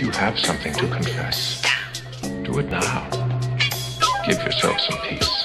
If you have something to confess, do it now. Give yourself some peace.